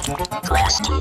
Class 2.